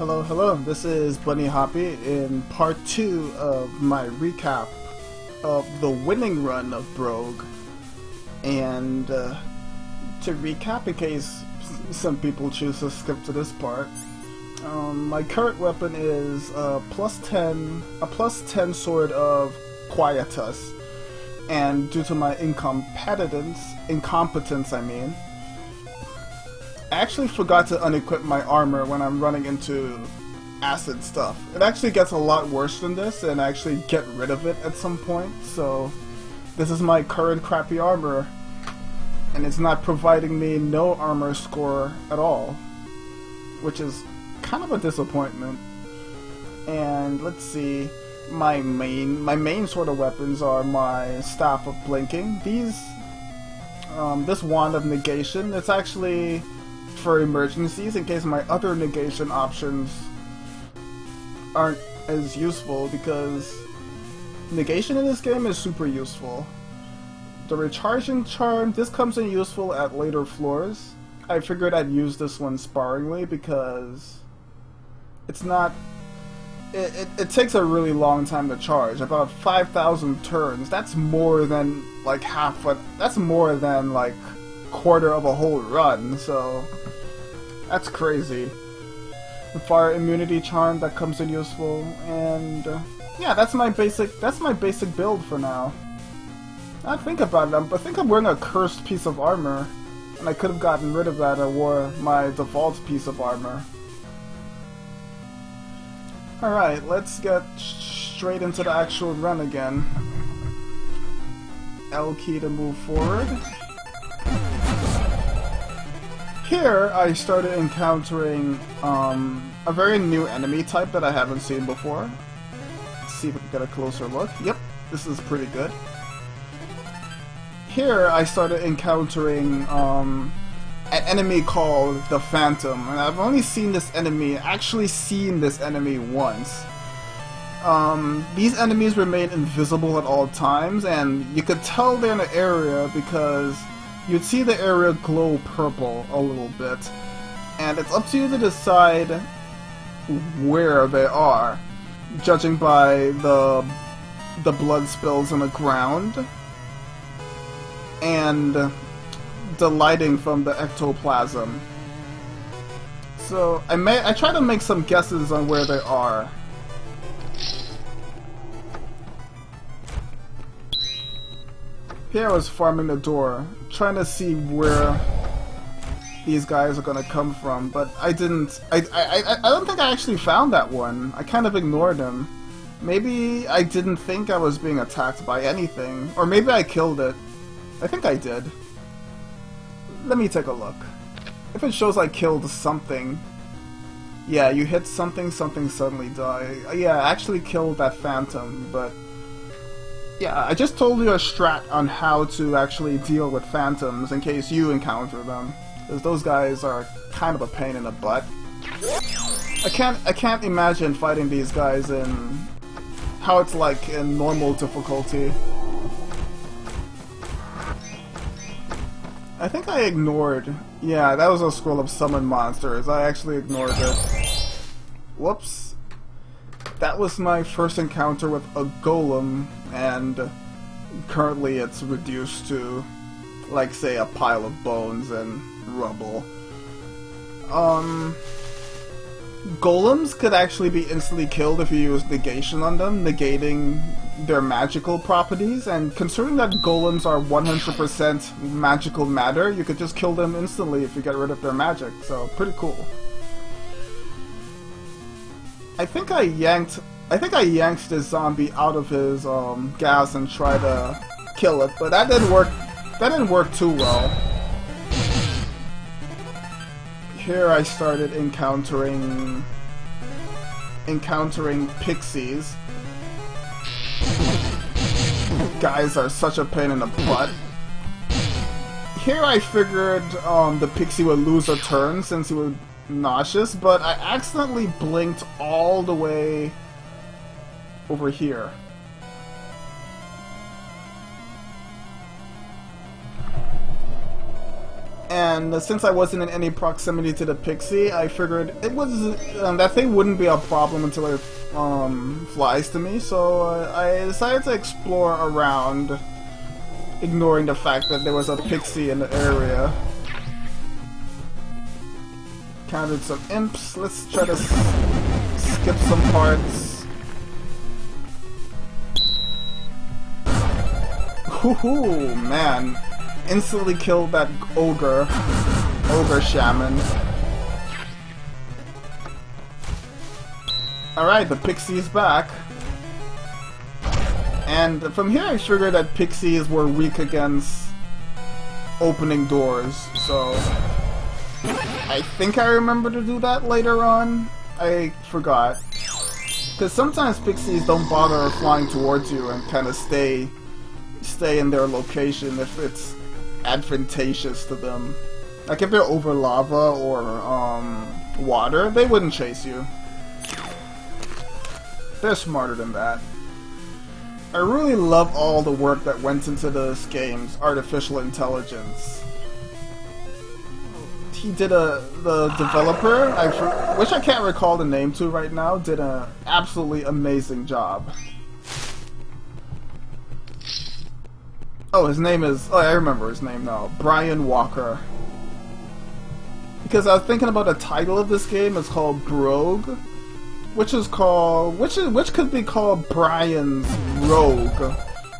Hello, hello. This is BunnyHoppie in part two of my recap of the winning run of Brogue. And uh, to recap, in case some people choose to skip to this part, um, my current weapon is a plus 10, a plus 10 sword of Quietus. And due to my incompetence, incompetence, I mean, I actually forgot to unequip my armor when I'm running into acid stuff. It actually gets a lot worse than this, and I actually get rid of it at some point, so this is my current crappy armor, and it's not providing me no armor score at all, which is kind of a disappointment. And let's see, my main my main sort of weapons are my staff of blinking. These um, this wand of negation. It's actually for emergencies in case my other negation options aren't as useful because negation in this game is super useful. The recharging charm, this comes in useful at later floors. I figured I'd use this one sparingly because it's not it, it, it, takes a really long time to charge, about 5,000 turns. That's more than like half a, that's more than like quarter of a whole run, so that's crazy. The fire immunity charm that comes in useful, and uh, yeah, that's my basic, that's my basic build for now. I think about it, I think I'm wearing a cursed piece of armor, and I could have gotten rid of that I wore my default piece of armor. Alright, let's get straight into the actual run again. L key to move forward. Here, I started encountering um, a very new enemy type that I haven't seen before. Let's see if we can get a closer look. Yep, this is pretty good. Here, I started encountering um, an enemy called the Phantom, and I've only seen this enemy, actually seen this enemy once. Um, these enemies remain invisible at all times, and you could tell they're in an area because you'd see the area glow purple a little bit, and it's up to you to decide where they are, judging by the the blood spills on the ground and the lighting from the ectoplasm. So I may I try to make some guesses on where they are. Here I was farming the door, trying to see where these guys are gonna come from, but I didn't. I, I, I don't think I actually found that one. I kind of ignored him. Maybe I didn't think I was being attacked by anything, or maybe I killed it. I think I did. Let me take a look. If it shows I killed something, yeah, you hit something, something suddenly die. Yeah, I actually killed that phantom, but yeah, I just told you a strat on how to actually deal with phantoms in case you encounter them, because those guys are kind of a pain in the butt. I can't I can't imagine fighting these guys in how it's like in normal difficulty. I think I ignored... Yeah, that was a scroll of summon monsters. I actually ignored it. Whoops. That was my first encounter with a golem, and currently it's reduced to, like, say, a pile of bones and rubble. Um... Golems could actually be instantly killed if you use negation on them, negating their magical properties, and considering that golems are 100% magical matter, you could just kill them instantly if you get rid of their magic, so pretty cool. I think I yanked I think I yanked this zombie out of his um, gas and tried to kill it, but that didn't work that didn't work too well here I started encountering encountering pixies. Guys are such a pain in the butt. Here I figured um, the pixie would lose a turn since he was nauseous, but I accidentally blinked all the way over here. and since I wasn't in any proximity to the pixie, I figured it was um, that thing wouldn't be a problem until it um, flies to me. So uh, I decided to explore around, ignoring the fact that there was a pixie in the area. Counted some imps. Let's try to skip some parts. Woohoo, man instantly killed that ogre, ogre shaman. Alright, the pixie is back. And from here I figured that pixies were weak against opening doors, so... I think I remember to do that later on. I forgot. Because sometimes pixies don't bother flying towards you and kind of stay stay in their location if it's advantageous to them. Like if they're over lava or um, water, they wouldn't chase you. They're smarter than that. I really love all the work that went into this game's artificial intelligence. He did a the developer, I which I can't recall the name to right now, did an absolutely amazing job. Oh, his name is... Oh, I remember his name now. Brian Walker. Because I was thinking about the title of this game. It's called Brogue. Which is called... Which, is, which could be called Brian's Rogue.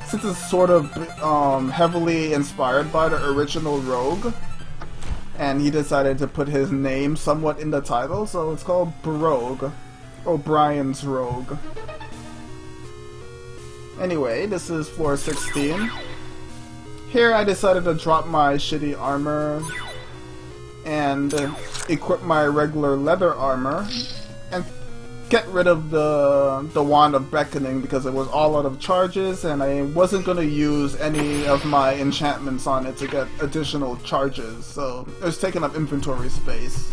Since it's sort of um, heavily inspired by the original Rogue. And he decided to put his name somewhat in the title. So it's called Brogue. Or Brian's Rogue. Anyway, this is floor 16. Here I decided to drop my shitty armor and equip my regular leather armor and get rid of the the wand of beckoning because it was all out of charges and I wasn't going to use any of my enchantments on it to get additional charges so it was taking up inventory space.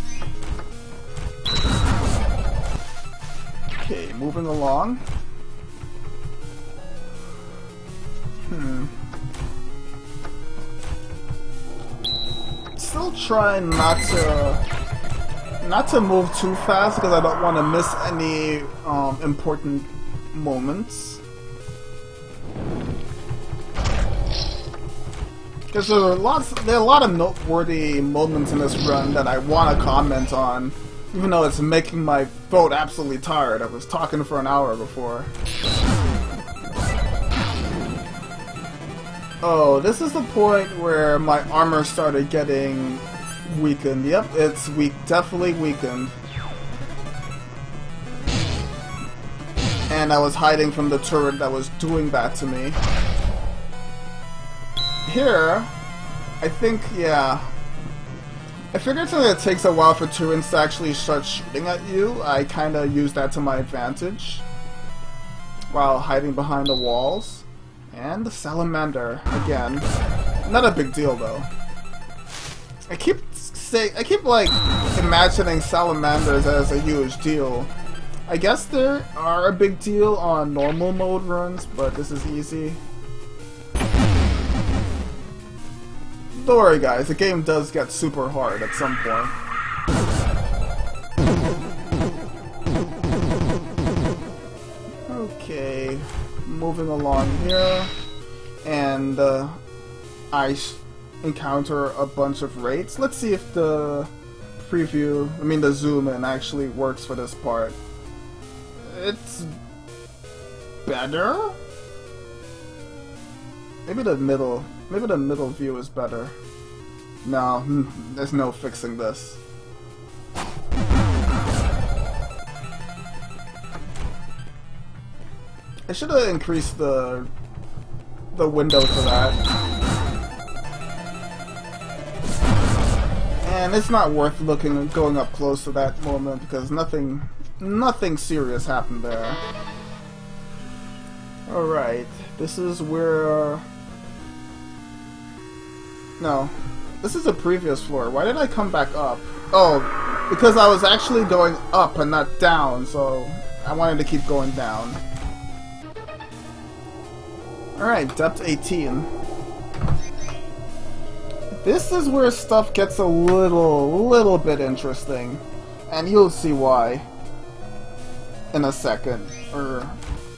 Okay, moving along. Hmm. Still trying not to not to move too fast because I don't want to miss any um, important moments. Because there are lots, there are a lot of noteworthy moments in this run that I want to comment on, even though it's making my throat absolutely tired. I was talking for an hour before. Oh, this is the point where my armor started getting weakened. Yep, it's weak, definitely weakened. And I was hiding from the turret that was doing that to me. Here, I think, yeah. I figured since it takes a while for turrets to actually start shooting at you, I kinda use that to my advantage. While hiding behind the walls. And the salamander again. Not a big deal though. I keep say I keep like imagining salamanders as a huge deal. I guess there are a big deal on normal mode runs, but this is easy. Don't worry guys, the game does get super hard at some point. Okay moving along here, and uh, I encounter a bunch of wraiths. Let's see if the preview, I mean the zoom in, actually works for this part. It's better? Maybe the middle, maybe the middle view is better. No, there's no fixing this. I should have increased the the window for that. And it's not worth looking and going up close to that moment because nothing nothing serious happened there. Alright, this is where uh, No. This is the previous floor. Why did I come back up? Oh, because I was actually going up and not down, so I wanted to keep going down. Alright, depth 18. This is where stuff gets a little, little bit interesting. And you'll see why. In a second. Or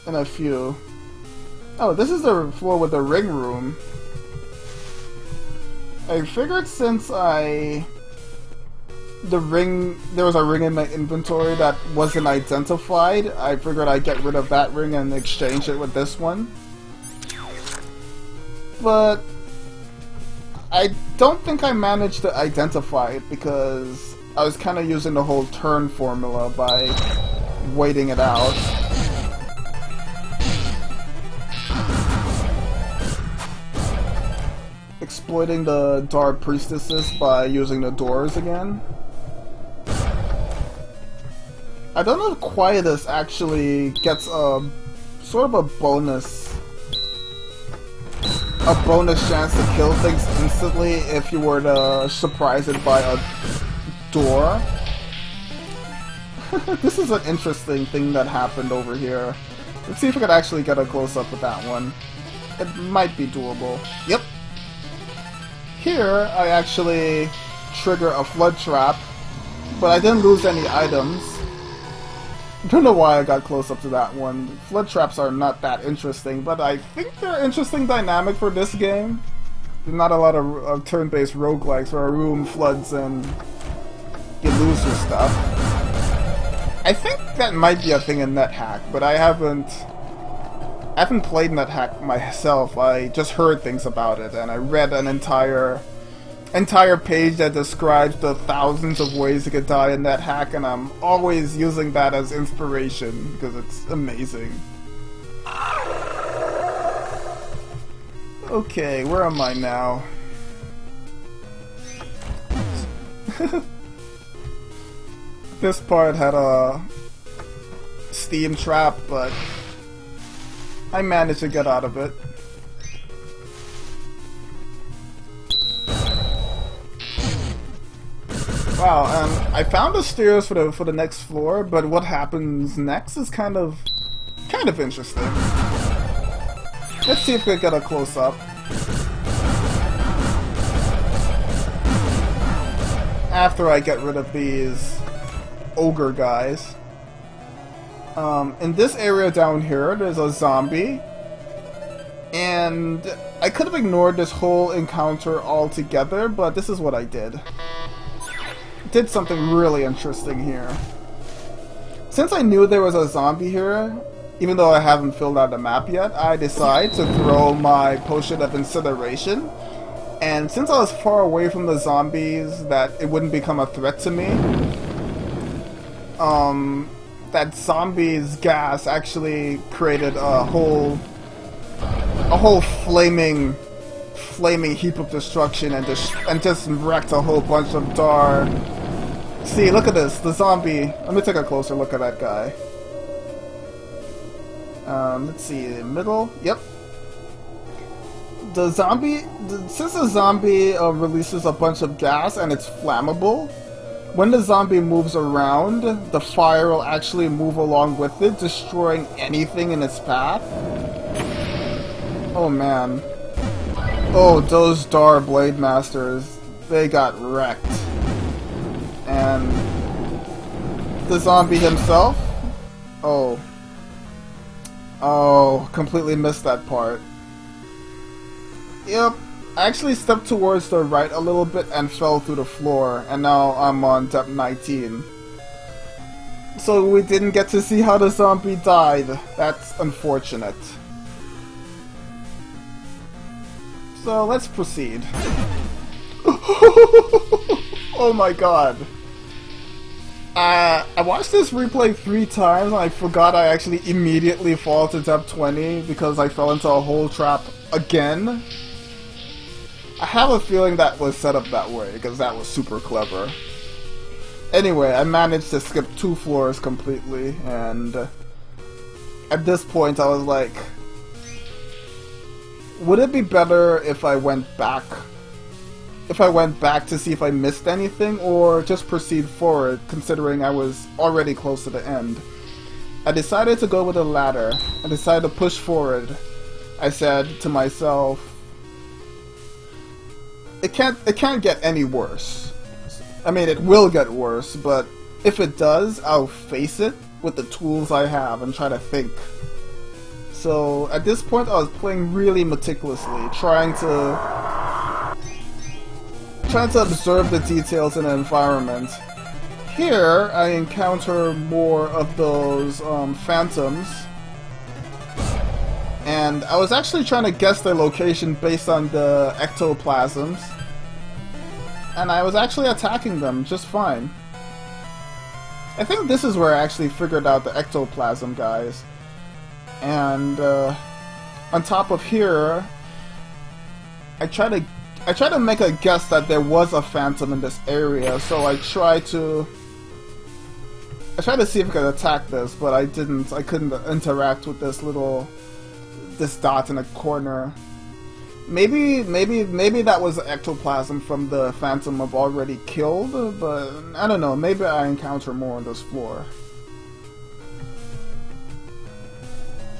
in a few. Oh, this is the floor with the ring room. I figured since I... The ring... There was a ring in my inventory that wasn't identified, I figured I'd get rid of that ring and exchange it with this one. But... I don't think I managed to identify it because I was kind of using the whole turn formula by waiting it out. exploiting the Dark Priestesses by using the doors again. I don't know if Quietus actually gets a sort of a bonus a bonus chance to kill things instantly if you were uh, to surprise it by a door. this is an interesting thing that happened over here. Let's see if we could actually get a close-up with that one. It might be doable. Yep, here, I actually trigger a flood trap, but I didn't lose any items. Don't know why I got close up to that one. Flood traps are not that interesting, but I think they're interesting dynamic for this game. There's not a lot of, of turn-based roguelikes where a room floods and you lose your stuff. I think that might be a thing in NetHack, but I haven't I haven't played NetHack myself, I just heard things about it, and I read an entire entire page that describes the thousands of ways you could die in NetHack, and I'm always using that as inspiration, because it's amazing. Okay, where am I now? this part had a steam trap, but I managed to get out of it. Wow, I found the stairs for the for the next floor, but what happens next is kind of kind of interesting. Let's see if we get a close up. After I get rid of these ogre guys. Um, in this area down here, there's a zombie. And I could have ignored this whole encounter altogether, but this is what I did. Did something really interesting here. Since I knew there was a zombie here, even though I haven't filled out the map yet, I decide to throw my potion of incineration. And since I was far away from the zombies, that it wouldn't become a threat to me, um, that zombies gas actually created a whole a whole flaming flaming heap of destruction and just and just wrecked a whole bunch of dar. See, look at this, the zombie. Let me take a closer look at that guy. Um, let's see, middle. Yep. The zombie, the, since the zombie uh, releases a bunch of gas and it's flammable, when the zombie moves around, the fire will actually move along with it, destroying anything in its path. Oh man. Oh, those Dar Blade Masters, they got wrecked. And the zombie himself? Oh. Oh, completely missed that part. Yep, I actually stepped towards the right a little bit and fell through the floor, and now I'm on depth 19. So we didn't get to see how the zombie died. That's unfortunate. So let's proceed. oh my god. Uh, I watched this replay three times I forgot I actually immediately fall to depth 20 because I fell into a hole trap again. I have a feeling that was set up that way, because that was super clever. Anyway, I managed to skip two floors completely, and at this point I was like, would it be better if I went back? If I went back to see if I missed anything, or just proceed forward, considering I was already close to the end? I decided to go with the latter. I decided to push forward. I said to myself, it can't it can't get any worse. I mean, it will get worse, but if it does, I'll face it with the tools I have and try to think. So at this point, I was playing really meticulously, trying to trying to observe the details in the environment. Here, I encounter more of those um, phantoms and I was actually trying to guess their location based on the ectoplasms. And I was actually attacking them just fine. I think this is where I actually figured out the ectoplasm guys. And uh, on top of here, I try to I tried to make a guess that there was a phantom in this area, so I tried to I tried to see if I could attack this, but I didn't. I couldn't interact with this little this dot in a corner. Maybe, maybe, maybe that was ectoplasm from the Phantom I've already killed, but I don't know. Maybe I encounter more on this floor.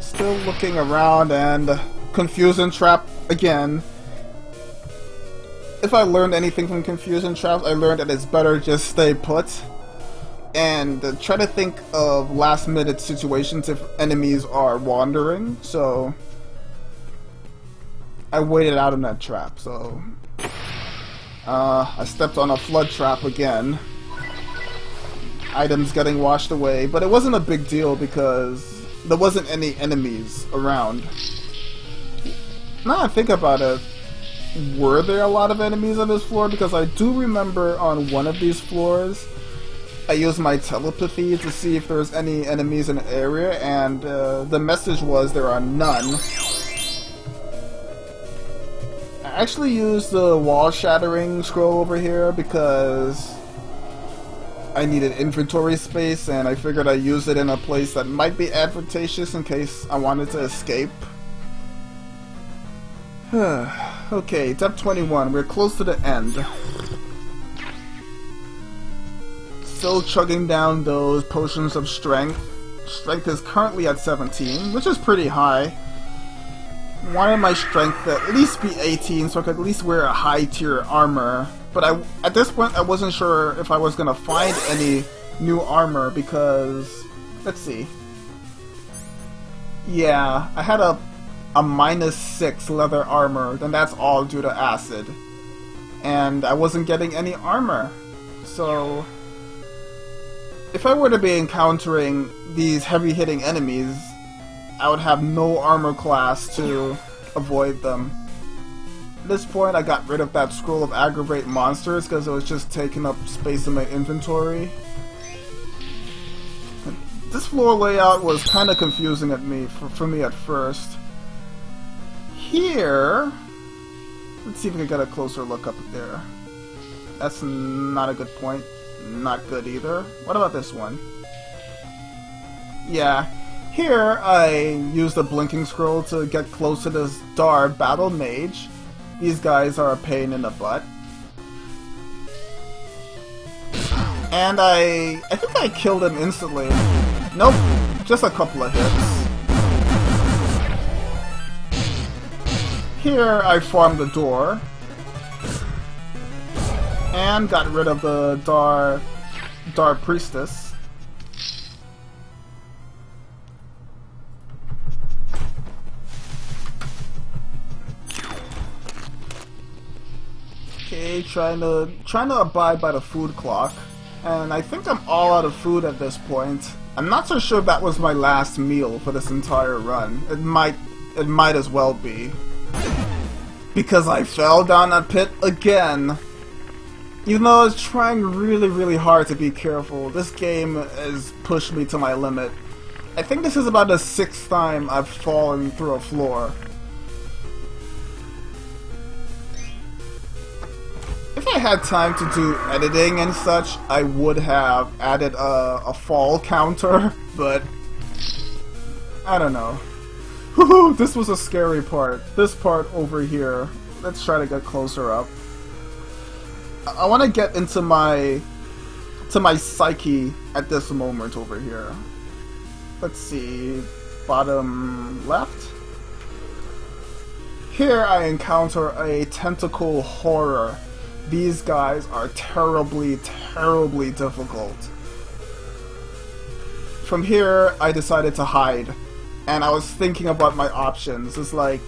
Still looking around and confusion trap again. If I learned anything from confusion traps, I learned that it's better just stay put and try to think of last minute situations if enemies are wandering. So I waited out in that trap, so... Uh, I stepped on a flood trap again. Items getting washed away, but it wasn't a big deal because there wasn't any enemies around. Now I think about it, were there a lot of enemies on this floor? Because I do remember on one of these floors, I used my telepathy to see if there's any enemies in the area, and uh, the message was there are none. I actually used the wall shattering scroll over here because I needed inventory space and I figured I'd use it in a place that might be advantageous in case I wanted to escape. okay, step 21. We're close to the end. Still chugging down those potions of strength. Strength is currently at 17, which is pretty high wanted my strength to at least be 18 so I could at least wear a high tier armor. But I, at this point, I wasn't sure if I was gonna find any new armor because, let's see. Yeah, I had a, a minus 6 leather armor, then that's all due to acid. And I wasn't getting any armor. So, if I were to be encountering these heavy hitting enemies, I would have no armor class to avoid them. At this point, I got rid of that scroll of aggravate monsters because it was just taking up space in my inventory. This floor layout was kind of confusing at me for, for me at first. Here, let's see if we can get a closer look up there. That's not a good point. Not good either. What about this one? Yeah, here, I use the blinking scroll to get close to this Dar battle mage. These guys are a pain in the butt. And I... I think I killed him instantly. Nope, just a couple of hits. Here, I formed the door. And got rid of the Dar... Dhar Priestess. Okay, trying to trying to abide by the food clock. And I think I'm all out of food at this point. I'm not so sure if that was my last meal for this entire run. It might it might as well be. Because I fell down that pit again. Even though I was trying really, really hard to be careful, this game has pushed me to my limit. I think this is about the sixth time I've fallen through a floor. If I had time to do editing and such, I would have added a, a fall counter, but I don't know. This was a scary part. This part over here. Let's try to get closer up. I, I want to get into my to my psyche at this moment over here. Let's see, bottom left. here I encounter a tentacle horror. These guys are terribly, terribly difficult. From here, I decided to hide, and I was thinking about my options. It's like,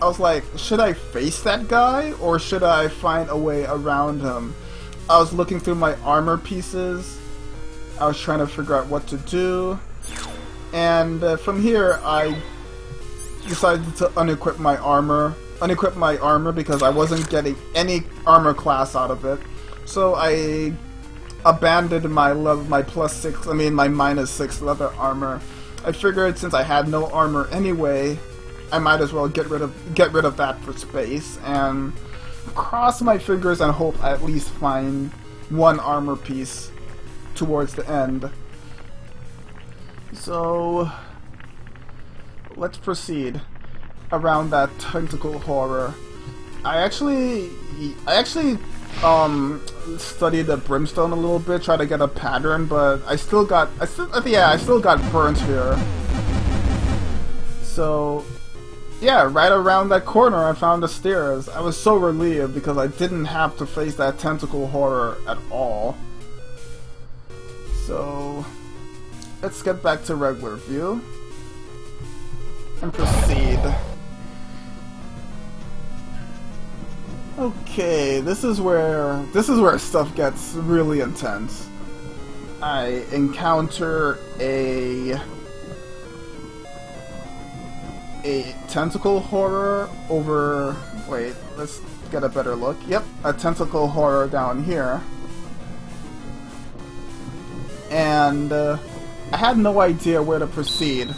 I was like, should I face that guy, or should I find a way around him? I was looking through my armor pieces, I was trying to figure out what to do, and uh, from here, I decided to unequip my armor. Unequip my armor because I wasn't getting any armor class out of it. So I abandoned my love, my plus six, I mean my minus six leather armor. I figured since I had no armor anyway, I might as well get rid of get rid of that for space and cross my fingers and hope I at least find one armor piece towards the end. So let's proceed around that tentacle horror. I actually, I actually um, studied the brimstone a little bit, try to get a pattern, but I still got, I still, yeah, I still got burnt here. So, yeah, right around that corner I found the stairs. I was so relieved because I didn't have to face that tentacle horror at all. So, let's get back to regular view and proceed. Okay, this is where this is where stuff gets really intense. I encounter a a tentacle horror over wait, let's get a better look. Yep, a tentacle horror down here. And uh, I had no idea where to proceed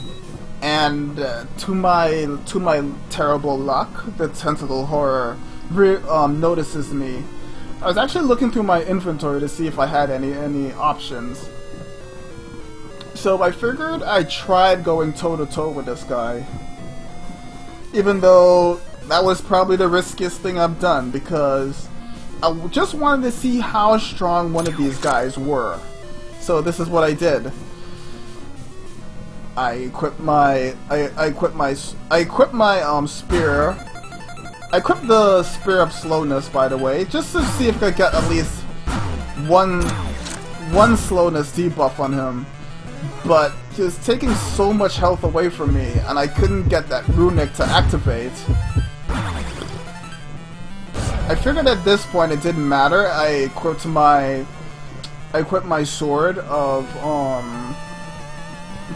and uh, to my to my terrible luck, the tentacle horror um, notices me. I was actually looking through my inventory to see if I had any any options. So I figured I tried going toe to toe with this guy, even though that was probably the riskiest thing I've done because I just wanted to see how strong one of these guys were. So this is what I did. I equip my I, I equip my I equip my um spear. I equip the spear of slowness by the way, just to see if I get at least one one slowness debuff on him. But he was taking so much health away from me, and I couldn't get that runic to activate. I figured at this point it didn't matter. I equipped my I equipped my sword of um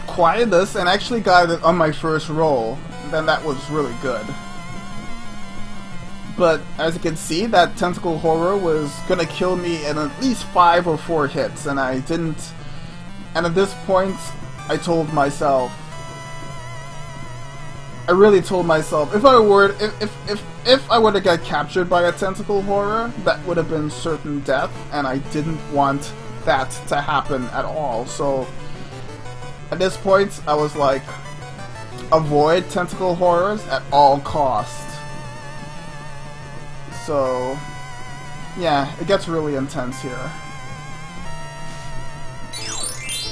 Quietus and actually got it on my first roll, then that was really good. But as you can see, that Tentacle Horror was gonna kill me in at least five or four hits, and I didn't... And at this point, I told myself... I really told myself, if I were, if, if, if, if I were to get captured by a Tentacle Horror, that would have been certain death, and I didn't want that to happen at all, so at this point, I was like, avoid tentacle horrors at all costs. So, yeah, it gets really intense here.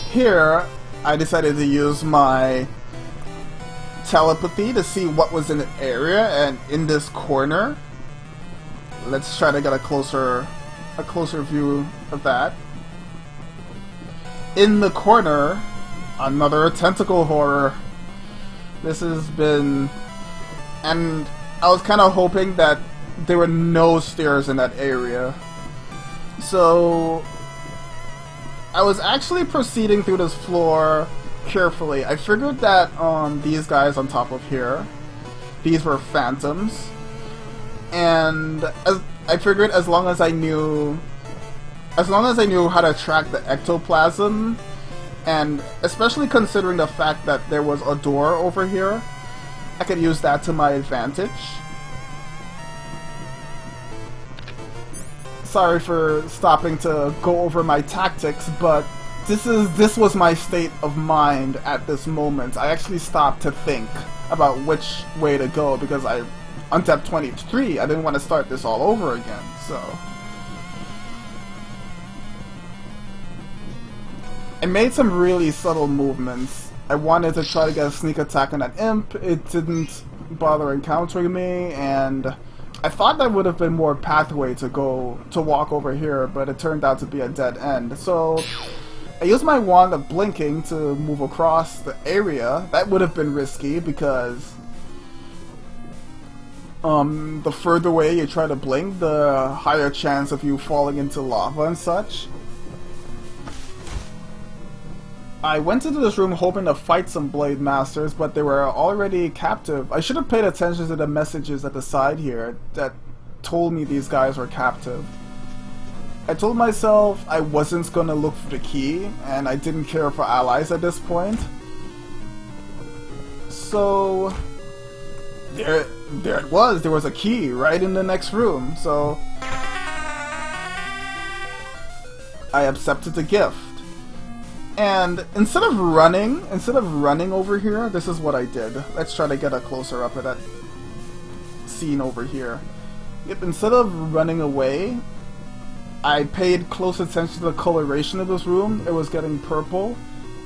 Here, I decided to use my telepathy to see what was in the area and in this corner. Let's try to get a closer a closer view of that. In the corner, another tentacle horror. This has been... And I was kind of hoping that there were no stairs in that area. So... I was actually proceeding through this floor carefully. I figured that um, these guys on top of here, these were phantoms. And as, I figured as long as I knew... As long as I knew how to track the ectoplasm, and especially considering the fact that there was a door over here, I could use that to my advantage. Sorry for stopping to go over my tactics, but this is this was my state of mind at this moment. I actually stopped to think about which way to go because I untapped 23. I didn't want to start this all over again, so... I made some really subtle movements. I wanted to try to get a sneak attack on that imp. It didn't bother encountering me, and I thought that would have been more pathway to go to walk over here, but it turned out to be a dead end. So I used my wand of blinking to move across the area. That would have been risky because um, the further away you try to blink, the higher chance of you falling into lava and such. I went into this room hoping to fight some Blade Masters, but they were already captive. I should have paid attention to the messages at the side here that told me these guys were captive. I told myself I wasn't to look for the key, and I didn't care for allies at this point. So, there, there it was. There was a key right in the next room, so... I accepted the gift. And instead of running, instead of running over here, this is what I did. Let's try to get a closer up at that scene over here. Yep, instead of running away, I paid close attention to the coloration of this room. It was getting purple,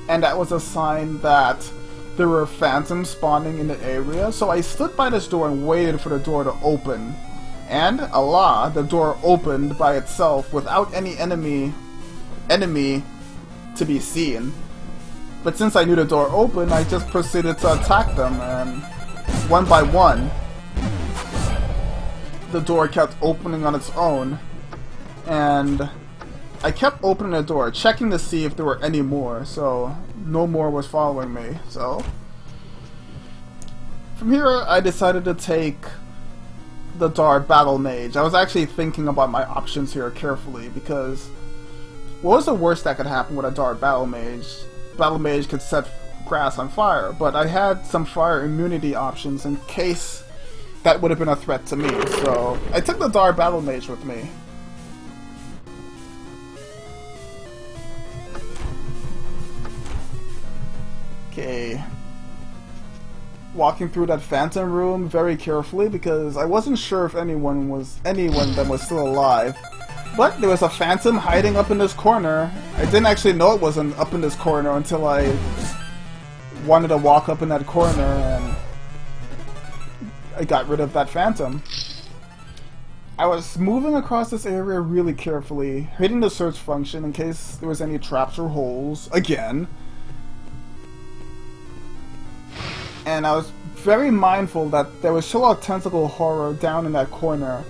and that was a sign that there were phantoms spawning in the area. So I stood by this door and waited for the door to open. And, Allah, the door opened by itself without any enemy enemy to be seen. But since I knew the door opened, I just proceeded to attack them, and one by one, the door kept opening on its own, and I kept opening the door, checking to see if there were any more, so no more was following me, so... From here, I decided to take the Dar Battle Mage. I was actually thinking about my options here carefully, because what was the worst that could happen with a Dar Battle Mage? Battle Mage could set grass on fire, but I had some fire immunity options in case that would have been a threat to me, so I took the Dar Battle Mage with me. Okay. Walking through that phantom room very carefully because I wasn't sure if anyone was anyone that was still alive. But there was a phantom hiding up in this corner. I didn't actually know it wasn't up in this corner until I wanted to walk up in that corner and I got rid of that phantom. I was moving across this area really carefully, hitting the search function in case there was any traps or holes, again. And I was very mindful that there was a tentacle horror down in that corner.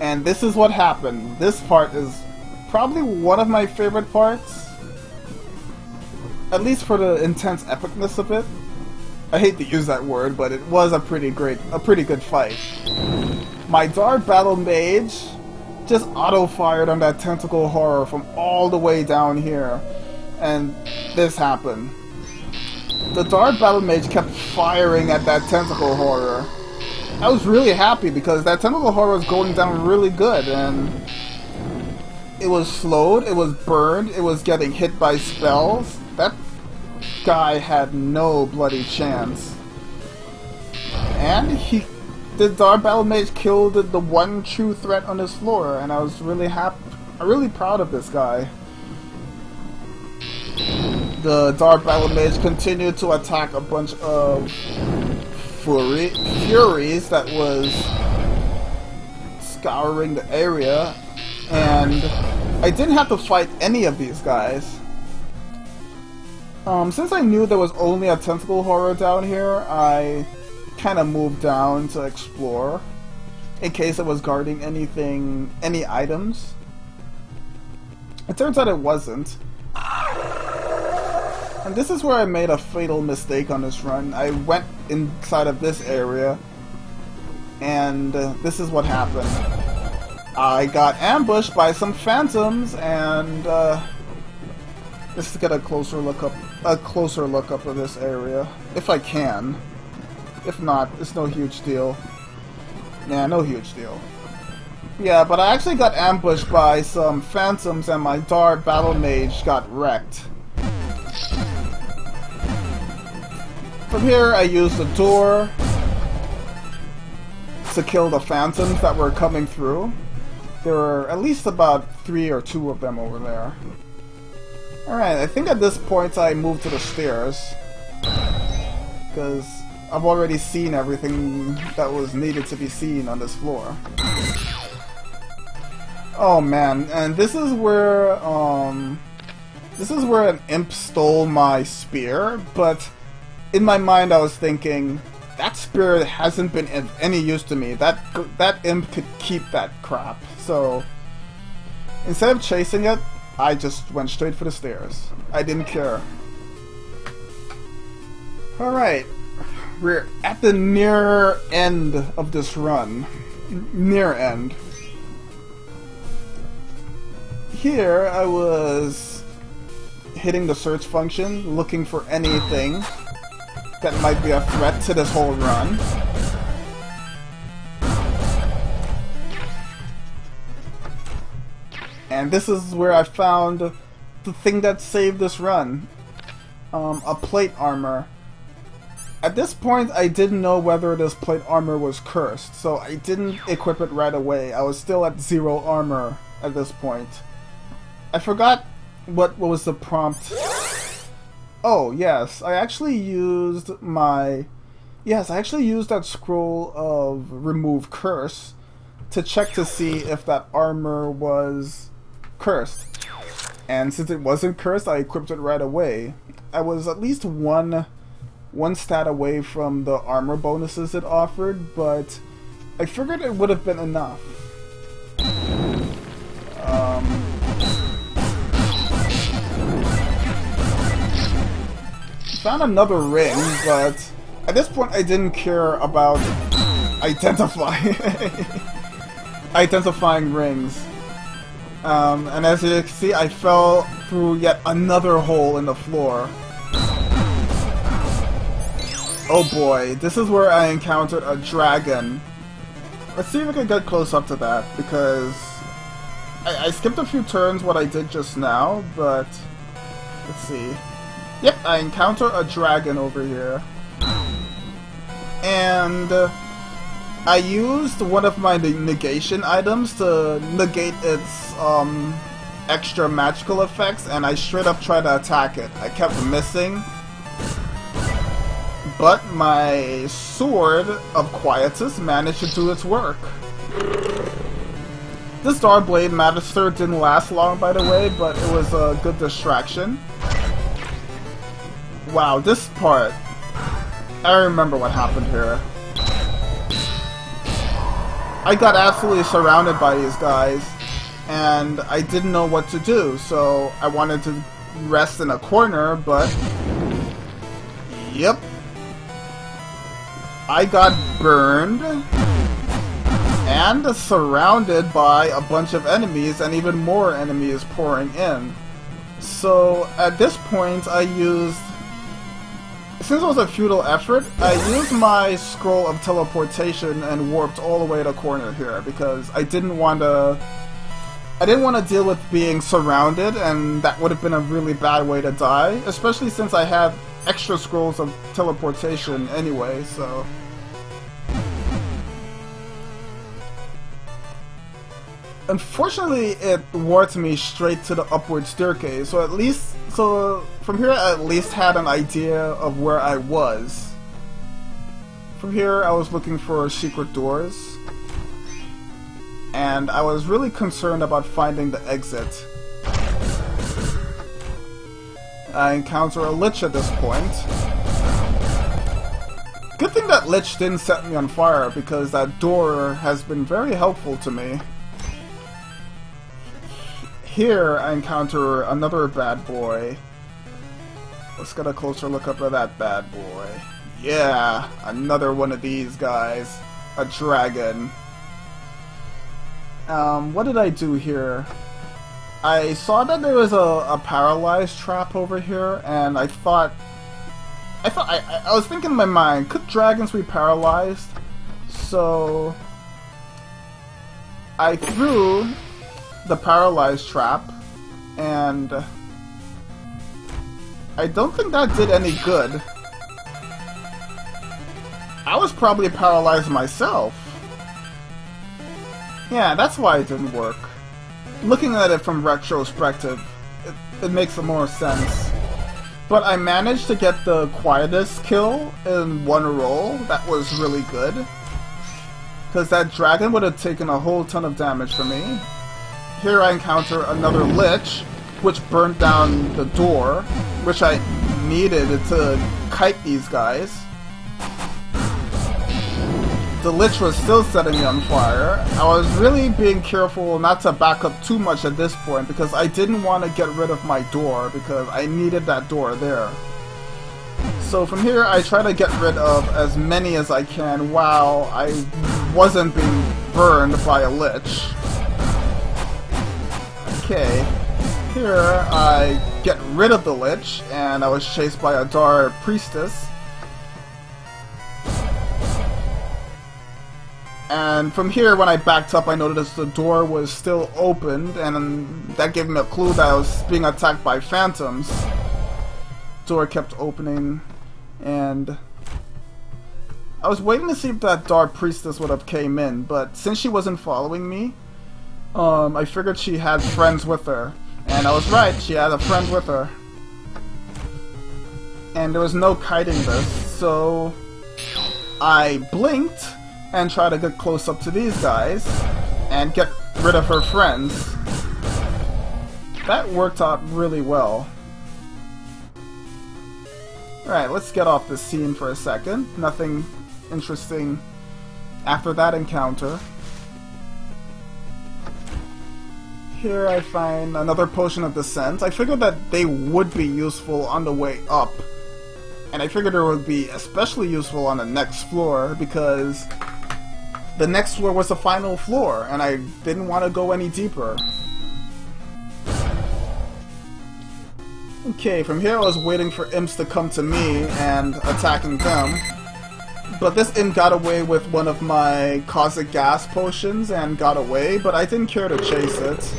And this is what happened. This part is probably one of my favorite parts. At least for the intense epicness of it. I hate to use that word, but it was a pretty great, a pretty good fight. My Dar Battle Mage just auto-fired on that tentacle horror from all the way down here. And this happened. The Dar Battle Mage kept firing at that tentacle horror. I was really happy because that tentacle horror was going down really good and it was slowed, it was burned, it was getting hit by spells. That guy had no bloody chance. And he the Dar Battle Mage killed the, one true threat on this floor and I was really happy really proud of this guy. The Dar Battle Mage continued to attack a bunch of Fury, Furies that was scouring the area, and I didn't have to fight any of these guys. Um, since I knew there was only a tentacle horror down here, I kind of moved down to explore in case it was guarding anything, any items. It turns out it wasn't. And this is where I made a fatal mistake on this run. I went inside of this area, and uh, this is what happened. I got ambushed by some phantoms, and uh, let's get a closer look up, a closer look up of this area, if I can. If not, it's no huge deal. Yeah, no huge deal. Yeah, but I actually got ambushed by some phantoms, and my Dar Battle Mage got wrecked. From here, I used the door to kill the phantoms that were coming through. There were at least about three or two of them over there. Alright, I think at this point I moved to the stairs. Because I've already seen everything that was needed to be seen on this floor. Oh man, and this is where, um... This is where an imp stole my spear, but in my mind I was thinking, that spear hasn't been of any use to me. That that imp could keep that crap. So instead of chasing it, I just went straight for the stairs. I didn't care. Alright, we're at the near end of this run. Near end. Here, I was hitting the search function, looking for anything that might be a threat to this whole run. And this is where I found the thing that saved this run. Um, a plate armor. At this point, I didn't know whether this plate armor was cursed, so I didn't equip it right away. I was still at zero armor at this point. I forgot what, what was the prompt. Oh, yes, I actually used my... Yes, I actually used that scroll of remove curse to check to see if that armor was cursed. And since it wasn't cursed, I equipped it right away. I was at least one one stat away from the armor bonuses it offered, but I figured it would have been enough. Found another ring, but at this point I didn't care about identifying identifying rings. Um, and as you can see, I fell through yet another hole in the floor. Oh boy, this is where I encountered a dragon. Let's see if I can get close up to that, because I, I skipped a few turns what I did just now, but let's see. Yep, I encounter a dragon over here. And uh, I used one of my negation items to negate its um, extra magical effects, and I straight up tried to attack it. I kept missing, but my Sword of Quietus managed to do its work. This Dar Blademaster didn't last long, by the way, but it was a good distraction. Wow, this part... I remember what happened here. I got absolutely surrounded by these guys, and I didn't know what to do, so I wanted to rest in a corner, but... Yep, I got burned and surrounded by a bunch of enemies and even more enemies pouring in. So at this point I used since it was a futile effort, I used my scroll of teleportation and warped all the way to the corner here because I didn't want to I didn't want to deal with being surrounded and that would have been a really bad way to die, especially since I have extra scrolls of teleportation anyway, so... Unfortunately, it warped me straight to the upward staircase, so at least... So, from here I at least had an idea of where I was. From here, I was looking for secret doors. And I was really concerned about finding the exit. I encounter a Lich at this point. Good thing that Lich didn't set me on fire, because that door has been very helpful to me. Here, I encounter another bad boy. Let's get a closer look up at that bad boy. Yeah, another one of these guys. A dragon. Um, what did I do here? I saw that there was a, a paralyzed trap over here, and I thought... I thought I, I was thinking in my mind, could dragons be paralyzed? So... I threw the paralyzed trap, and... I don't think that did any good. I was probably paralyzed myself. Yeah, that's why it didn't work looking at it from retrospective, it, it makes more sense. But I managed to get the quietus kill in one roll. That was really good. Because that dragon would have taken a whole ton of damage from me. Here I encounter another Lich, which burned down the door, which I needed to kite these guys. The Lich was still setting me on fire. I was really being careful not to back up too much at this point because I didn't want to get rid of my door because I needed that door there. So from here I try to get rid of as many as I can while I wasn't being burned by a Lich. Okay, here I get rid of the Lich and I was chased by a Dar Priestess. And from here, when I backed up, I noticed the door was still opened, and that gave me a clue that I was being attacked by phantoms. Door kept opening, and I was waiting to see if that Dark Priestess would have came in, but since she wasn't following me, um, I figured she had friends with her. And I was right, she had a friend with her. And there was no kiting this, so I blinked, and tried to get close up to these guys and get rid of her friends. That worked out really well. Alright, let's get off this scene for a second. Nothing interesting after that encounter. Here I find another potion of descent. I figured that they would be useful on the way up. And I figured it would be especially useful on the next floor because the next floor was the final floor, and I didn't want to go any deeper. Okay, from here I was waiting for imps to come to me and attacking them. But this imp got away with one of my Caustic Gas potions and got away, but I didn't care to chase it.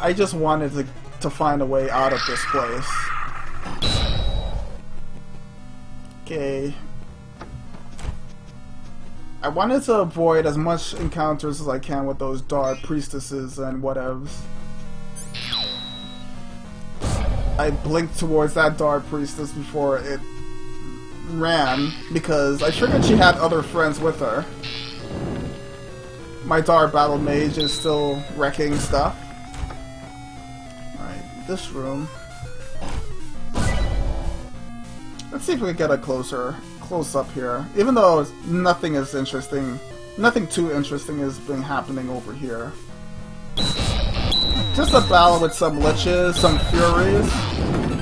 I just wanted to, to find a way out of this place. Okay, I wanted to avoid as much encounters as I can with those dark priestesses and whatevs. I blinked towards that dark priestess before it ran because I figured she had other friends with her. My Dar battle mage is still wrecking stuff. Alright, this room. Let's see if we can get a closer close up here. Even though nothing is interesting, nothing too interesting has been happening over here. Just a battle with some Liches, some Furies.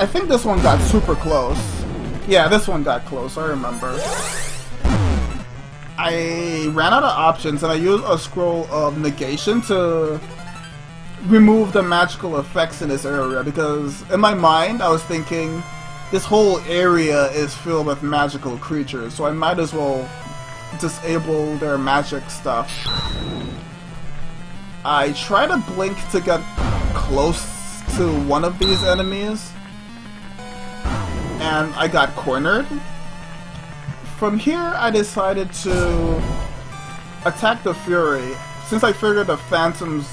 I think this one got super close. Yeah, this one got close, I remember. I ran out of options and I used a scroll of negation to remove the magical effects in this area because in my mind I was thinking this whole area is filled with magical creatures, so I might as well disable their magic stuff. I try to blink to get close to one of these enemies, and I got cornered. From here, I decided to attack the Fury, since I figured the Phantoms...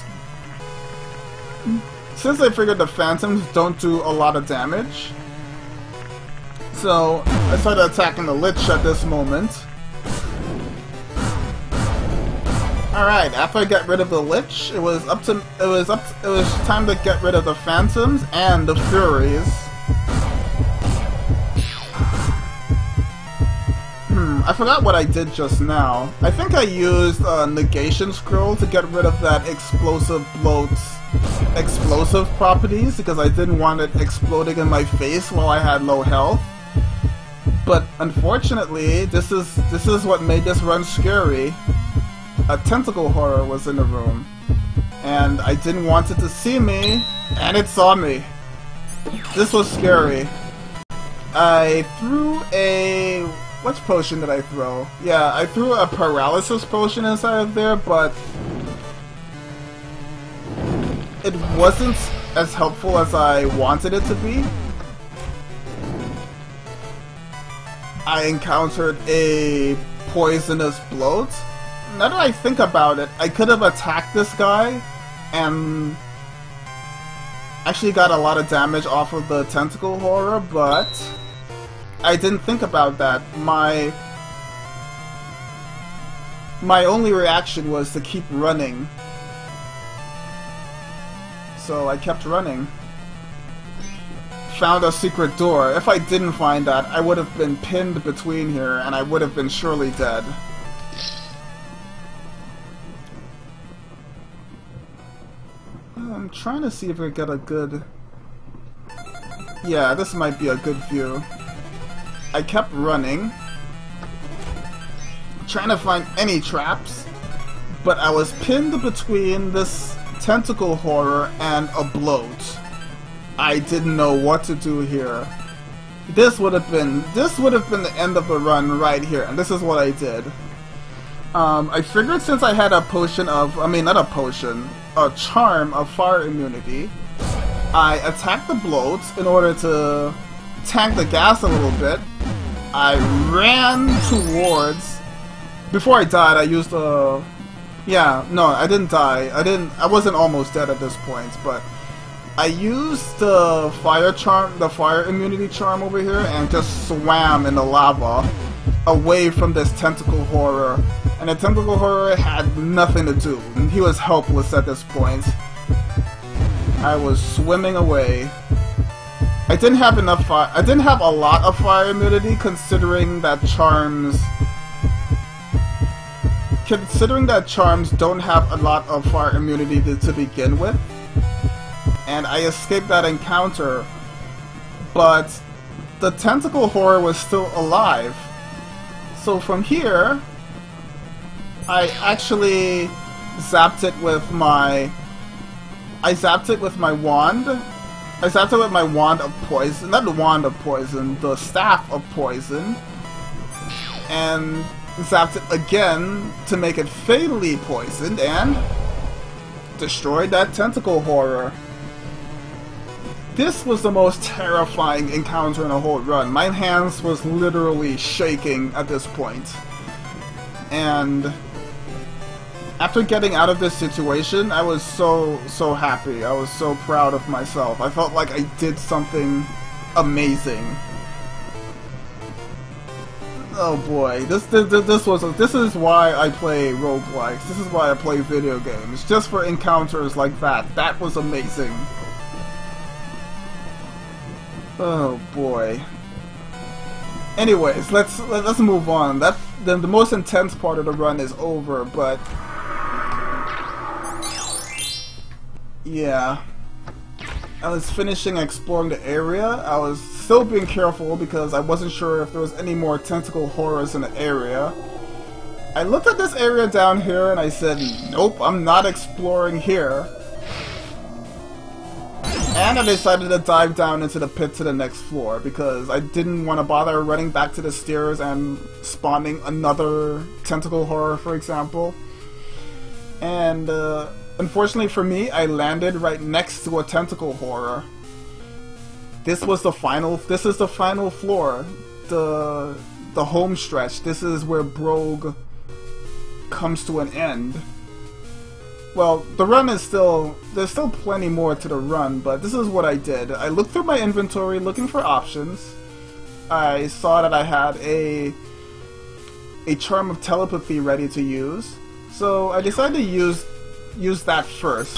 Since I figured the Phantoms don't do a lot of damage, so, I started attacking the Lich at this moment. Alright, after I got rid of the Lich, it was up to it was up to, it was time to get rid of the Phantoms and the Furies. I forgot what I did just now. I think I used a Negation Scroll to get rid of that Explosive Bloat's explosive properties because I didn't want it exploding in my face while I had low health. But unfortunately, this is this is what made this run scary. A tentacle horror was in the room, and I didn't want it to see me, and it saw me. This was scary. I threw a which potion did I throw? Yeah, I threw a paralysis potion inside of there, but it wasn't as helpful as I wanted it to be. I encountered a poisonous bloat. Now that I think about it, I could have attacked this guy and actually got a lot of damage off of the tentacle horror, but I didn't think about that. My my only reaction was to keep running. So I kept running. Found a secret door. If I didn't find that, I would have been pinned between here and I would have been surely dead. I'm trying to see if I get a good... Yeah, this might be a good view. I kept running, trying to find any traps, but I was pinned between this tentacle horror and a bloat. I didn't know what to do here. This would have been this would have been the end of the run right here, and this is what I did. Um, I figured since I had a potion of, I mean not a potion, a charm of fire immunity, I attacked the bloat in order to tank the gas a little bit. I ran towards. Before I died, I used a. Yeah, no, I didn't die. I didn't. I wasn't almost dead at this point, but I used the fire charm, the fire immunity charm over here, and just swam in the lava away from this tentacle horror. And the tentacle horror had nothing to do. He was helpless at this point. I was swimming away. I didn't have enough fire. I didn't have a lot of fire immunity considering that charms. Considering that charms don't have a lot of fire immunity to, to begin with, and I escaped that encounter, but the tentacle horror was still alive. So from here, I actually zapped it with my... I zapped it with my wand. I it with my wand of poison. Not the wand of poison, the staff of poison. And zapped it again to make it fatally poisoned and destroyed that tentacle horror. This was the most terrifying encounter in the whole run. My hands was literally shaking at this point. And after getting out of this situation, I was so, so happy. I was so proud of myself. I felt like I did something amazing. Oh boy, this this, this was this is why I play roguelikes. This is why I play video games. Just for encounters like that. That was amazing. Oh boy. Anyways, let's let's move on. That then the most intense part of the run is over, but Yeah. I was finishing exploring the area. I was still being careful because I wasn't sure if there was any more tentacle horrors in the area. I looked at this area down here and I said, nope, I'm not exploring here. And I decided to dive down into the pit to the next floor because I didn't want to bother running back to the stairs and spawning another tentacle horror, for example. And uh, Unfortunately for me, I landed right next to a tentacle horror. This was the final, this is the final floor. The, the home stretch. This is where Brogue comes to an end. Well, the run is still, there's still plenty more to the run, but this is what I did. I looked through my inventory looking for options. I saw that I had a, a Charm of Telepathy ready to use. So I decided to use use that first.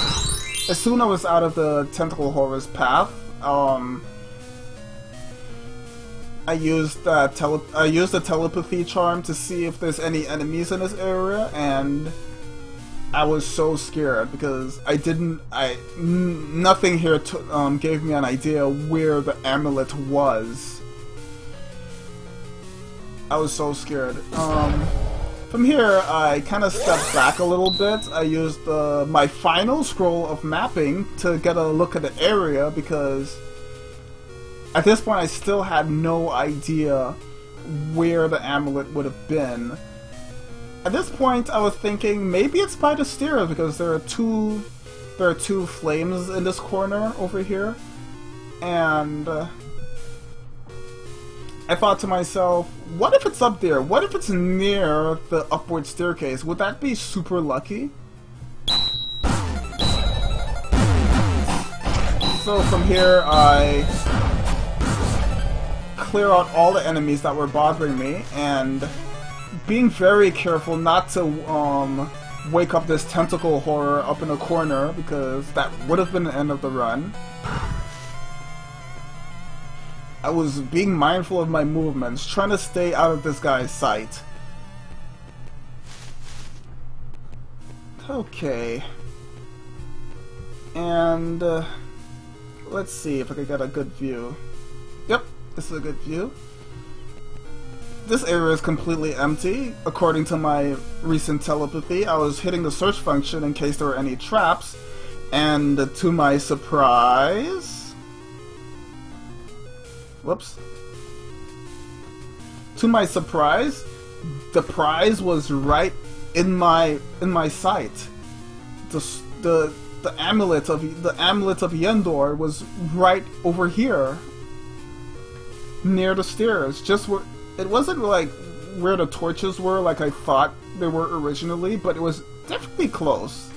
As soon as I was out of the Tentacle Horror's path, um, I used that tele I used the telepathy charm to see if there's any enemies in this area, and I was so scared because I didn't I nothing here um, gave me an idea where the amulet was. I was so scared. Um, from here, I kind of stepped back a little bit. I used uh, my final scroll of mapping to get a look at the area because at this point I still had no idea where the amulet would have been. At this point, I was thinking maybe it's by the stairs because there are two there are two flames in this corner over here, and. Uh, I thought to myself, what if it's up there? What if it's near the upward staircase? Would that be super lucky? So from here, I clear out all the enemies that were bothering me, and being very careful not to um, wake up this tentacle horror up in a corner, because that would have been the end of the run. I was being mindful of my movements, trying to stay out of this guy's sight. Okay. And, uh, let's see if I can get a good view. Yep, this is a good view. This area is completely empty. According to my recent telepathy, I was hitting the search function in case there were any traps, and to my surprise... Whoops. To my surprise, the prize was right in my in my sight. The the the amulet of the amulet of Yendor was right over here, near the stairs. Just where it wasn't like where the torches were, like I thought they were originally, but it was definitely close.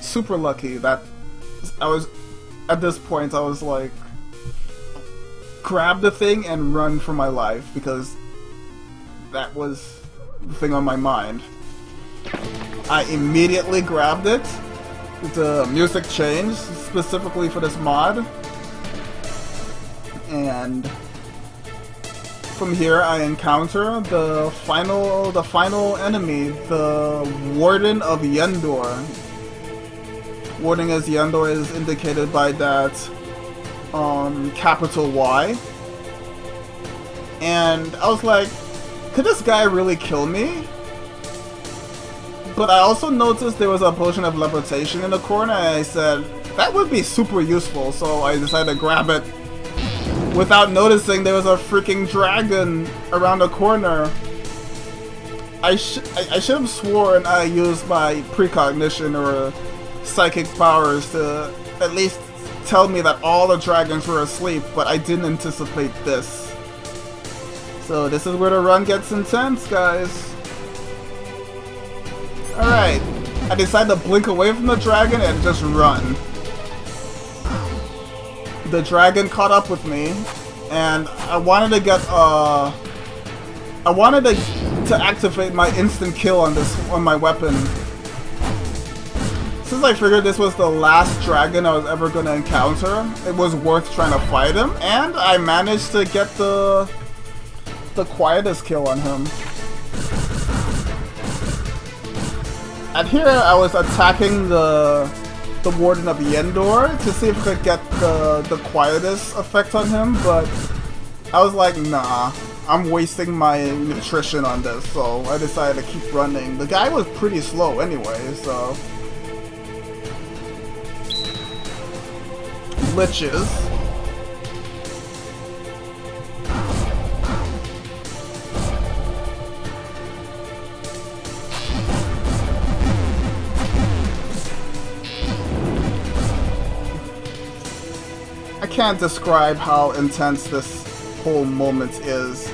Super lucky that I was at this point. I was like, grab the thing and run for my life because that was the thing on my mind. I immediately grabbed it the music changed specifically for this mod. And from here I encounter the final the final enemy, the Warden of Yendor. Warden as Yendor is indicated by that um, capital Y. And I was like, could this guy really kill me? But I also noticed there was a potion of levitation in the corner, and I said, that would be super useful, so I decided to grab it. Without noticing there was a freaking dragon around the corner. I, sh I, I should have sworn I used my precognition or psychic powers to at least tell me that all the dragons were asleep, but I didn't anticipate this. So this is where the run gets intense, guys. Alright. I decided to blink away from the dragon and just run. The dragon caught up with me, and I wanted to get, uh... I wanted to, to activate my instant kill on this, on my weapon. Since I figured this was the last dragon I was ever going to encounter, it was worth trying to fight him, and I managed to get the, the quietus kill on him. And here I was attacking the the Warden of Yendor to see if I could get the, the quietus effect on him, but I was like, nah, I'm wasting my nutrition on this, so I decided to keep running. The guy was pretty slow anyway, so... Liches. I can't describe how intense this whole moment is.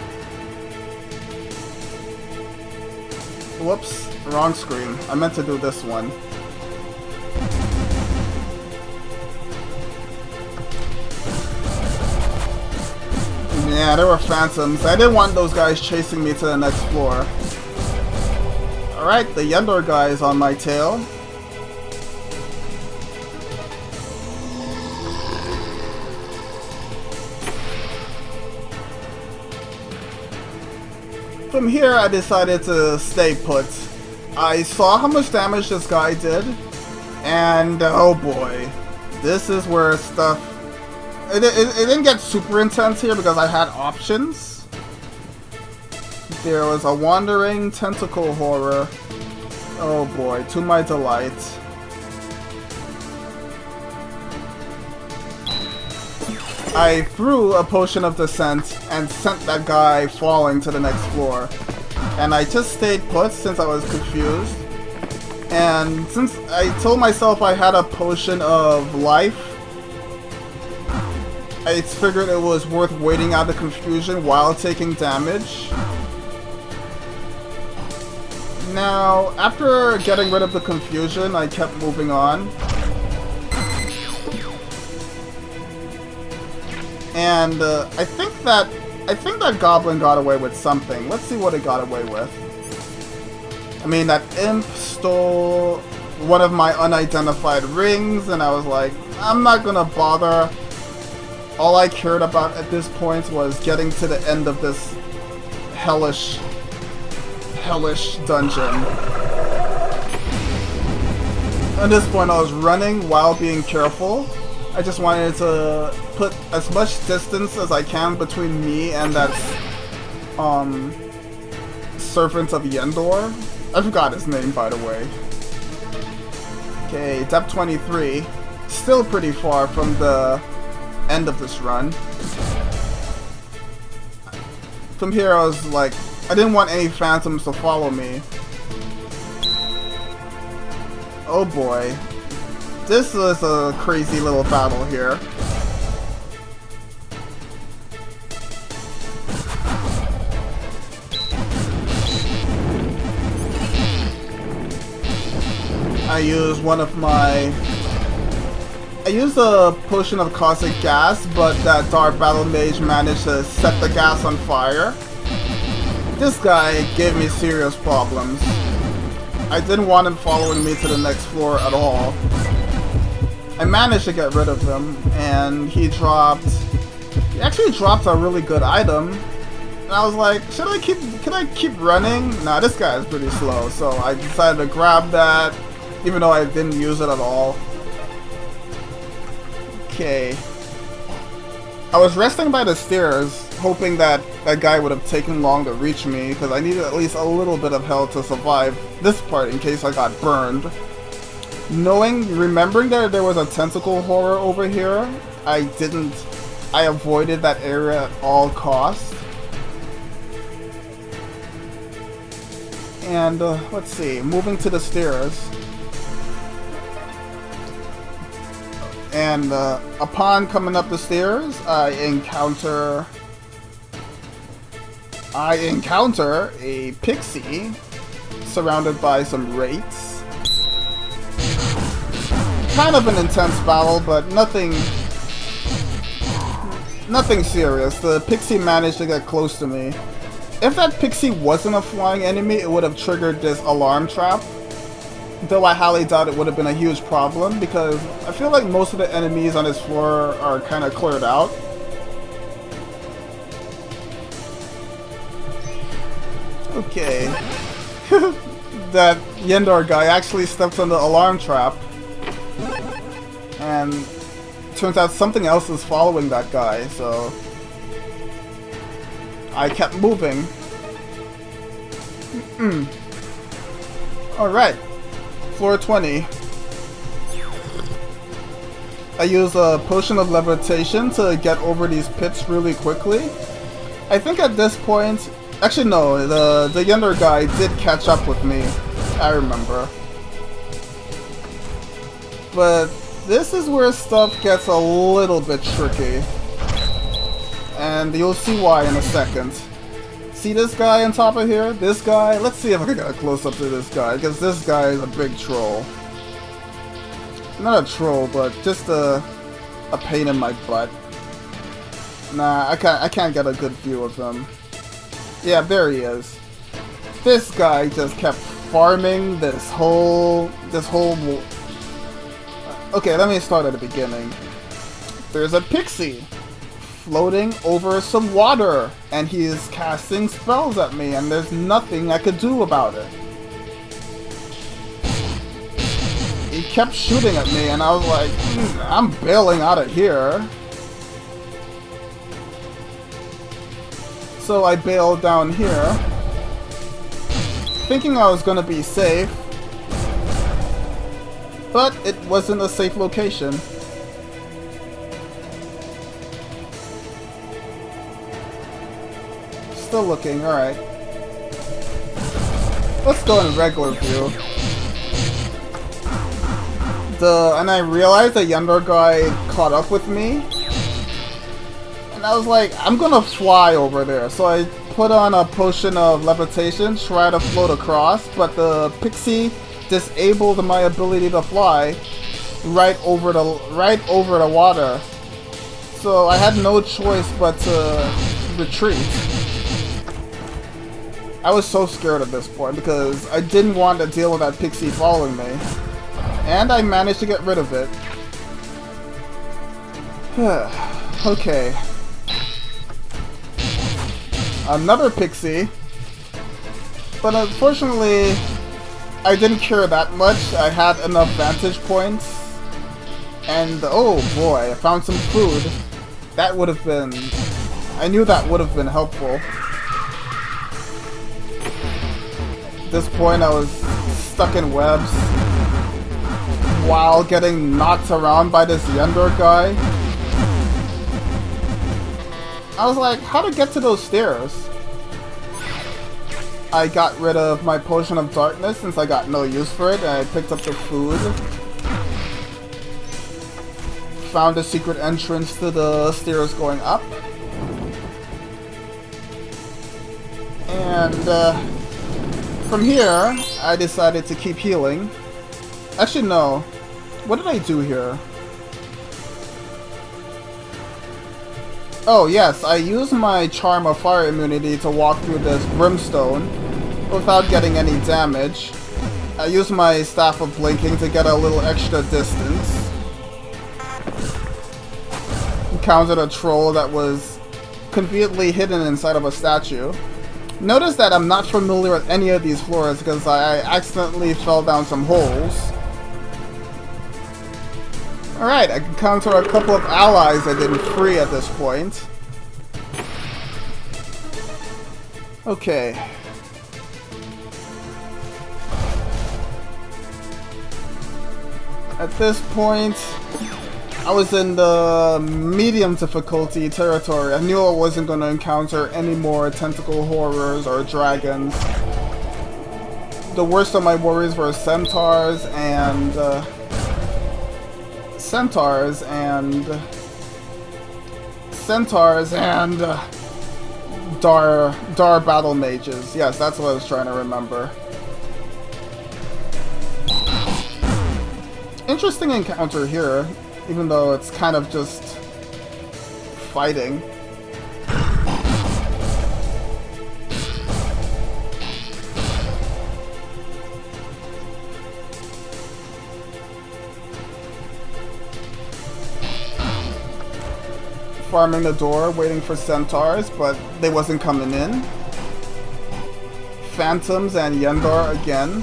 Whoops, wrong screen. I meant to do this one. Yeah, there were phantoms. I didn't want those guys chasing me to the next floor. Alright, the Yendor guy is on my tail. From here, I decided to stay put. I saw how much damage this guy did, and oh boy, this is where stuff... It, it, it didn't get super intense here because I had options. There was a wandering tentacle horror. Oh boy, to my delight. I threw a potion of descent and sent that guy falling to the next floor. And I just stayed put since I was confused. And since I told myself I had a potion of life, I figured it was worth waiting out the confusion while taking damage. Now, after getting rid of the confusion, I kept moving on. And uh, I think that I think that goblin got away with something. Let's see what it got away with. I mean, that imp stole one of my unidentified rings, and I was like, I'm not gonna bother. All I cared about at this point was getting to the end of this hellish, hellish dungeon. At this point, I was running while being careful. I just wanted to put as much distance as I can between me and that um, servant of Yendor. I forgot his name, by the way. Okay, depth 23. Still pretty far from the end of this run. From here, I was like, I didn't want any phantoms to follow me. Oh boy. This was a crazy little battle here. I used one of my... I used a potion of caustic gas, but that Dark Battle Mage managed to set the gas on fire. This guy gave me serious problems. I didn't want him following me to the next floor at all. I managed to get rid of him, and he dropped... He actually dropped a really good item, and I was like, should I keep... Can I keep running? Nah, this guy is pretty slow, so I decided to grab that, even though I didn't use it at all. Okay. I was resting by the stairs, hoping that that guy would have taken long to reach me, because I needed at least a little bit of health to survive this part in case I got burned. Knowing, remembering that there was a tentacle horror over here, I didn't, I avoided that area at all costs. And, uh, let's see, moving to the stairs. And uh, upon coming up the stairs, I encounter... I encounter a pixie surrounded by some wraiths. Kind of an intense battle, but nothing... Nothing serious. The pixie managed to get close to me. If that pixie wasn't a flying enemy, it would have triggered this alarm trap though I highly doubt it would have been a huge problem because I feel like most of the enemies on this floor are kind of cleared out. Okay. that Yendor guy actually stepped on the alarm trap. And turns out something else is following that guy, so... I kept moving. Alright floor 20. I use a potion of levitation to get over these pits really quickly. I think at this point... Actually, no, the, the Yendor guy did catch up with me. I remember. But this is where stuff gets a little bit tricky. And you'll see why in a second. See this guy on top of here? This guy? Let's see if I can get a close-up to this guy, because this guy is a big troll. Not a troll, but just a, a pain in my butt. Nah, I can't, I can't get a good view of him. Yeah, there he is. This guy just kept farming this whole, this whole... Okay, let me start at the beginning. There's a pixie floating over some water, and he is casting spells at me, and there's nothing I could do about it. He kept shooting at me, and I was like, mm, I'm bailing out of here. So I bailed down here, thinking I was gonna be safe, but it wasn't a safe location. Still looking, alright. Let's go in regular view. The and I realized the Yendor guy caught up with me. And I was like, I'm gonna fly over there. So I put on a potion of levitation, try to float across, but the pixie disabled my ability to fly right over the right over the water. so I had no choice but to retreat. I was so scared at this point because I didn't want to deal with that pixie following me. And I managed to get rid of it. okay. Another pixie. But unfortunately, I didn't care that much. I had enough vantage points. And, oh boy, I found some food. That would have been... I knew that would have been helpful. This point, I was stuck in webs while getting knocked around by this Yendor guy. I was like, how to get to those stairs? I got rid of my Potion of Darkness since I got no use for it, and I picked up the food. Found a secret entrance to the stairs going up. And uh, from here, I decided to keep healing. Actually, no. What did I do here? Oh, yes, I used my Charm of Fire immunity to walk through this Brimstone without getting any damage. I used my Staff of Blinking to get a little extra distance. Encountered a troll that was conveniently hidden inside of a statue. Notice that I'm not familiar with any of these floors because I accidentally fell down some holes. Alright, I can counter a couple of allies I didn't free at this point. Okay. At this point, I was in the medium difficulty territory. I knew I wasn't going to encounter any more tentacle horrors or dragons. The worst of my worries were centaurs and... Uh, centaurs and... Centaurs and... Uh, Dar, Dar battle mages. Yes, that's what I was trying to remember. interesting encounter here, even though it's kind of just fighting. Farming the door, waiting for centaurs, but they wasn't coming in. Phantoms and Yendor again.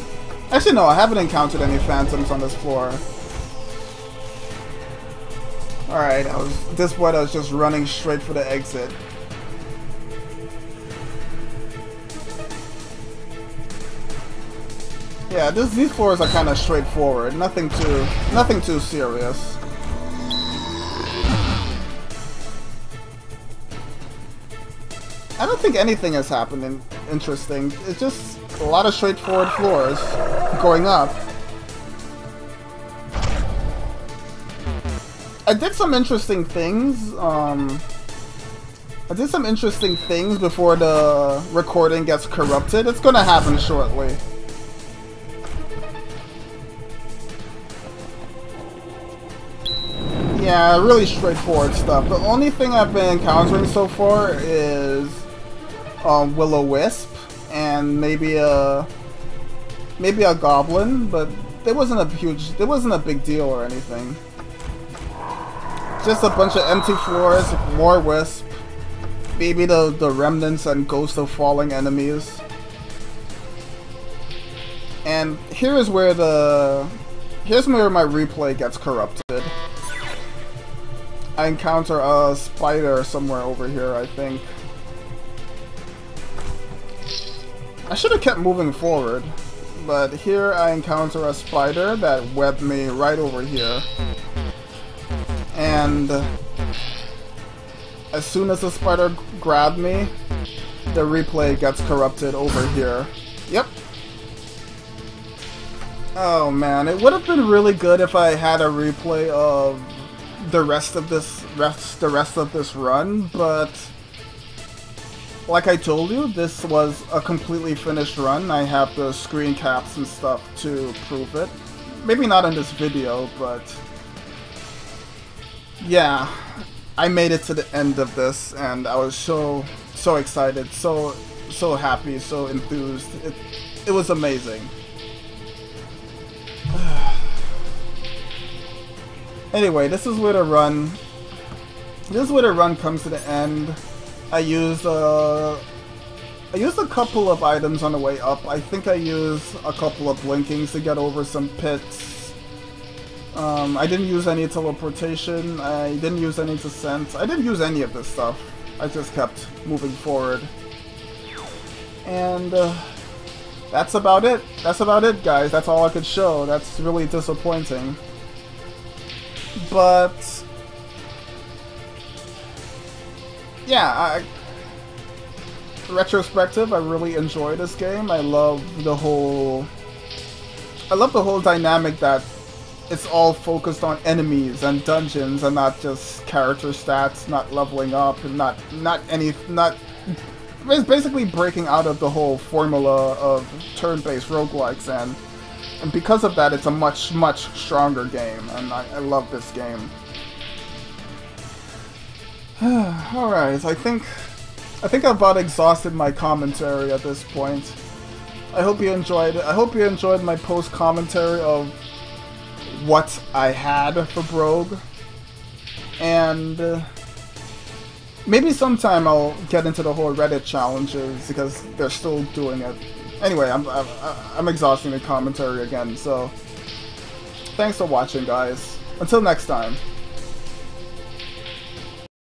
Actually, no, I haven't encountered any phantoms on this floor. Alright, I was this point I was just running straight for the exit. Yeah, this, these floors are kind of straightforward. Nothing too, nothing too serious. I don't think anything has happened in interesting. It's just a lot of straightforward floors going up. I did some interesting things. Um, I did some interesting things before the recording gets corrupted. It's gonna happen shortly. Yeah, really straightforward stuff. The only thing I've been encountering so far is um, Will-O-Wisp and maybe a maybe a goblin, but there wasn't a huge, there wasn't a big deal or anything. Just a bunch of empty floors, more wisp, maybe the, the remnants and ghosts of falling enemies. And here is where the... Here's where my replay gets corrupted. I encounter a spider somewhere over here, I think. I should have kept moving forward, but here I encounter a spider that webbed me right over here and as soon as the spider grabbed me, the replay gets corrupted over here. Yep. Oh man, it would have been really good if I had a replay of the rest of this rest the rest of this run, but like I told you, this was a completely finished run. I have the screen caps and stuff to prove it. Maybe not in this video, but yeah, I made it to the end of this, and I was so so excited, so so happy, so enthused. It it was amazing. anyway, this is where the run. This is where the run comes to the end. I used uh, I used a couple of items on the way up. I think I used a couple of blinkings to get over some pits. Um, I didn't use any teleportation, I didn't use any descent, I didn't use any of this stuff. I just kept moving forward. And uh, that's about it. That's about it, guys. That's all I could show. That's really disappointing. But... Yeah, I... Retrospective, I really enjoy this game. I love the whole... I love the whole dynamic that it's all focused on enemies and dungeons and not just character stats, not leveling up, and not not any not it's basically breaking out of the whole formula of turn-based roguelikes and and because of that it's a much much stronger game and I, I love this game. Alright, I think I think I've about exhausted my commentary at this point. I hope you enjoyed it. I hope you enjoyed my post commentary of what I had for Brogue. And uh, maybe sometime I'll get into the whole Reddit challenges because they're still doing it. Anyway, I'm, I'm, I'm exhausting the commentary again, so thanks for watching, guys. Until next time.